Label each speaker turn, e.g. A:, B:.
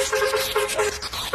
A: you